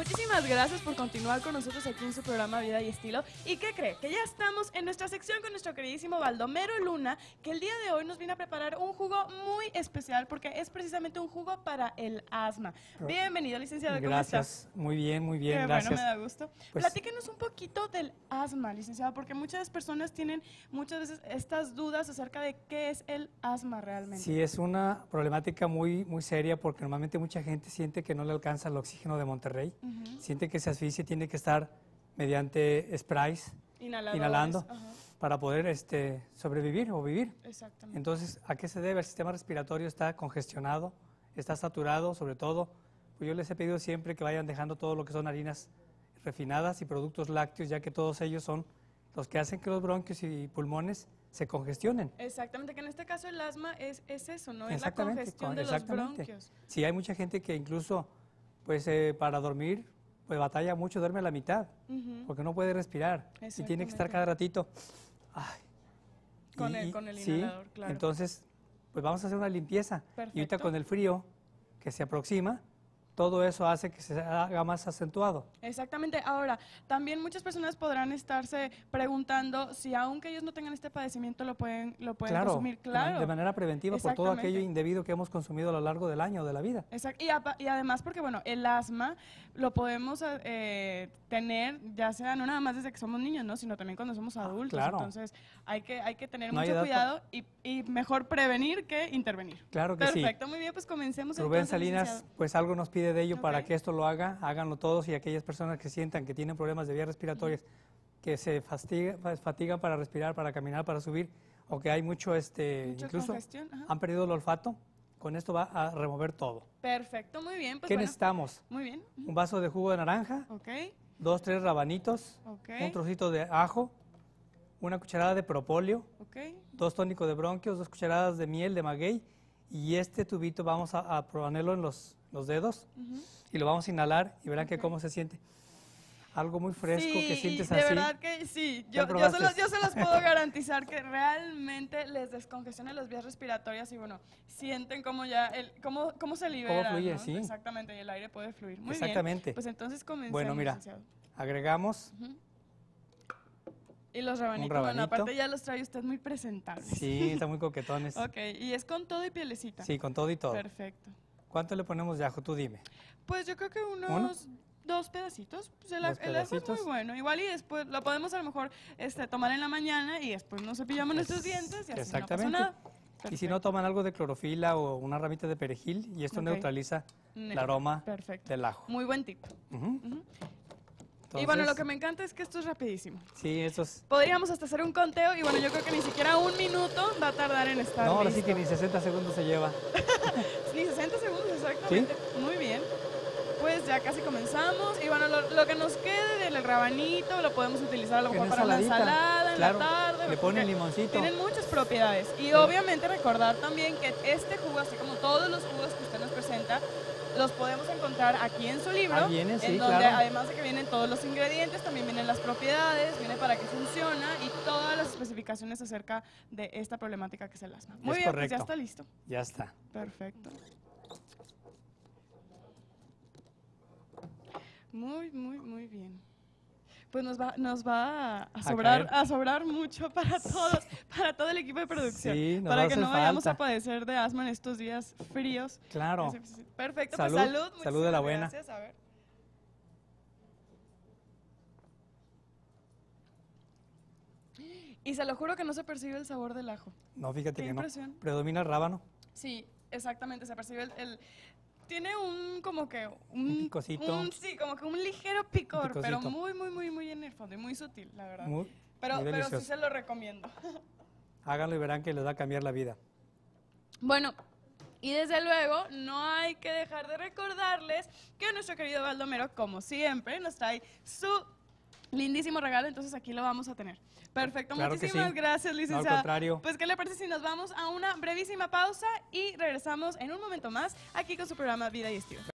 Muchísimas gracias por continuar con nosotros aquí en su programa Vida y Estilo. ¿Y qué cree? Que ya estamos en nuestra sección con nuestro queridísimo Baldomero Luna, que el día de hoy nos viene a preparar un jugo muy especial porque es precisamente un jugo para el asma. Bienvenido, licenciado. ¿Cómo Gracias. estás? Muy bien, muy bien, Qué gracias. bueno, me da gusto. Pues- Platíquenos un poquito del asma, licenciado, porque muchas personas tienen muchas veces estas dudas acerca de qué es el asma realmente. Sí, es una problemática muy, muy seria porque normalmente mucha gente siente que no le alcanza el oxígeno de Monterrey, Ujú. siente que se asfixia tiene que estar mediante sprays inhalando para poder este, sobrevivir o vivir. Exactamente. Entonces, ¿a qué se debe? El sistema respiratorio está congestionado, está saturado, sobre todo, pues yo les he pedido siempre que vayan dejando todo lo que son harinas refinadas y productos lácteos, ya que todos ellos son los que hacen que los bronquios y pulmones se congestionen. Exactamente, que en este caso el asma es, es eso, ¿no? Es la congestión con- de los bronquios. Sí, hay mucha gente que incluso, pues eh, para dormir, pues batalla mucho, duerme a la mitad, porque no puede respirar y tiene que estar cada ratito. ay, Con y- el- con el sí, inhalador, claro. Entonces, pues vamos a hacer una limpieza. Y ahorita con el frío que se aproxima, todo eso hace que se haga más acentuado. Exactamente. Ahora, también muchas personas podrán estarse preguntando si aunque ellos no tengan este padecimiento lo pueden, lo pueden claro, consumir. Claro. de manera preventiva por todo aquello indebido que hemos consumido a lo largo del año o de la vida. Exacto. Y, y además porque, bueno, el asma lo podemos eh, tener ya sea no nada más desde que somos niños, ¿no? Sino también cuando somos adultos. Ah, claro. Entonces hay que, hay que tener No mucho cuidado y, y mejor prevenir que intervenir. Claro que sí. Perfecto, muy bien, pues comencemos Rubén entonces, Salinas, licenciado. pues algo nos pide de ello para Ok. que esto lo haga, háganlo todos y aquellas personas que sientan que tienen problemas de vías respiratorias, que se fastiga- fa- fatigan para respirar, para caminar, para subir, o que hay mucho, este, Mucha incluso han perdido el olfato, con esto va a remover todo. Perfecto, muy bien. Pues ¿Qué bueno, necesitamos? Muy bien. Un vaso de jugo de naranja, Ok, dos, tres rabanitos, ok, un trocito de ajo, una cucharada de propóleo, ok. dos tónicos de bronquios, dos cucharadas de miel de maguey y este tubito vamos a, a ponerlo en los, los dedos y lo vamos a inhalar y verán que cómo se siente. Algo muy fresco que sientes de así. verdad que sí. ¿Ya Yo, yo, se los, yo se los puedo garantizar que realmente les descongestiona las vías respiratorias y bueno, sienten cómo ya, el, cómo, cómo se libera. fluye, ¿no? sí. Exactamente, y el aire puede fluir. Muy Exactamente. bien. Pues entonces comencemos, Bueno, mira. licenciado. Agregamos, Y los rabanitos, bueno, aparte ya los trae usted muy presentables. sí, están muy coquetones. Ok, y es con todo y pielecita. Sí, con todo y todo. Perfecto. ¿Cuánto le ponemos de ajo? Tú dime. Pues yo creo que unos dos pedacitos. Pues el, Dos el ajo es muy pedacitos. bueno. Igual y después lo podemos a lo mejor este, tomar en la mañana y después nos cepillamos nuestros dientes y así Exactamente. no pasa nada. Y si no, toman algo de clorofila o una ramita de perejil y esto Ok. neutraliza Ne- el aroma Perfecto. del ajo. Muy buen tip. Ujú. Ujú. y bueno, lo Entonces, que me encanta es que esto es rapidísimo. Sí, estos... Podríamos hasta hacer un conteo y bueno, yo creo que ni siquiera un minuto va a tardar en estar No, ahora sí que ni 60 segundos se lleva. Ni 60 segundos exactamente. Muy bien. Pues ya casi comenzamos. Y bueno, lo, lo que nos quede del rabanito lo podemos utilizar a lo mejor Una para una ensaladita, ensalada en claro, la tarde. Le ponen limoncito. Tienen muchas propiedades. Y obviamente recordar también que este jugo, así como todos los jugos que usted nos presenta, los podemos encontrar aquí en su libro. Ah, vienen, en sí, donde claro. además de que vienen todos los ingredientes, también vienen las propiedades, viene para qué funciona y todas las especificaciones acerca de esta problemática que es el asma. Muy Es bien, pues ya correcto. está listo. Ya está. Perfecto. Muy, muy, muy bien. Pues nos va, nos va a, sobrar, a sobrar mucho para todos, para todo el equipo de producción. Sí, para que no vayamos a padecer de asma en estos días fríos. Claro. Perfecto, Salud, pues salud. salud de la buena. Gracias. A ver. Y se lo juro que no se percibe el sabor del ajo. No, fíjate Qué que no. impresión. Predomina el rábano. Sí, exactamente, se percibe el... el- tiene un como que un, Un picocito. un- sí, como que un ligero picor, pero muy, muy, muy, muy en el fondo y muy sutil, la verdad. Muy, pero, muy pero sí se lo recomiendo. Háganlo y verán que les va a cambiar la vida. Bueno, y desde luego no hay que dejar de recordarles que nuestro querido Baldomero, como siempre, nos trae su lindísimo regalo, entonces aquí lo vamos a tener. Perfecto, Claro muchísimas sí. gracias, No, al licenciada. contrario. Pues, ¿qué le parece si nos vamos a una brevísima pausa y regresamos en un momento más aquí con su programa Vida y Estilo?